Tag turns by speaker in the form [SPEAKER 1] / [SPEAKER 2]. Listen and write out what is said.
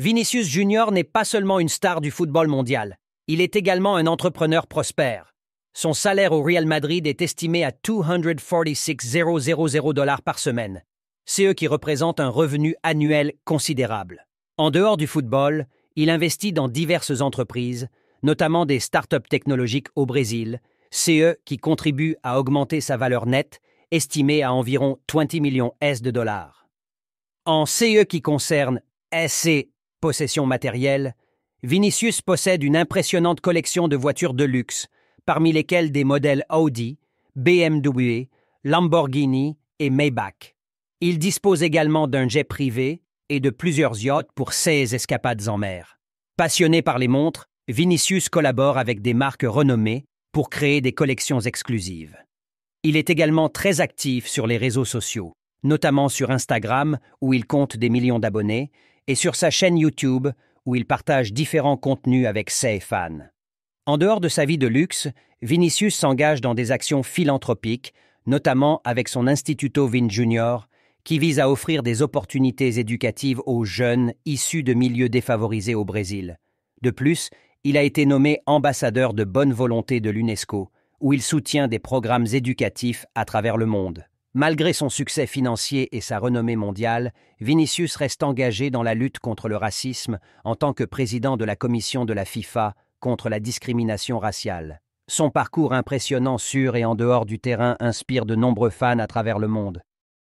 [SPEAKER 1] Vinicius Junior n'est pas seulement une star du football mondial, il est également un entrepreneur prospère. Son salaire au Real Madrid est estimé à 246,000 dollars par semaine, CE qui représente un revenu annuel considérable. En dehors du football, il investit dans diverses entreprises, notamment des startups technologiques au Brésil, CE qui contribue à augmenter sa valeur nette, estimée à environ 20 millions de dollars. En CE qui concerne SC possession matérielle, Vinicius possède une impressionnante collection de voitures de luxe, parmi lesquelles des modèles Audi, BMW, Lamborghini et Maybach. Il dispose également d'un jet privé et de plusieurs yachts pour ses escapades en mer. Passionné par les montres, Vinicius collabore avec des marques renommées pour créer des collections exclusives. Il est également très actif sur les réseaux sociaux, notamment sur Instagram où il compte des millions d'abonnés et sur sa chaîne YouTube où il partage différents contenus avec ses fans. En dehors de sa vie de luxe, Vinicius s'engage dans des actions philanthropiques, notamment avec son Instituto Vin Junior, qui vise à offrir des opportunités éducatives aux jeunes issus de milieux défavorisés au Brésil. De plus, il a été nommé ambassadeur de bonne volonté de l'UNESCO, où il soutient des programmes éducatifs à travers le monde. Malgré son succès financier et sa renommée mondiale, Vinicius reste engagé dans la lutte contre le racisme en tant que président de la commission de la FIFA contre la discrimination raciale. Son parcours impressionnant sur et en dehors du terrain inspire de nombreux fans à travers le monde.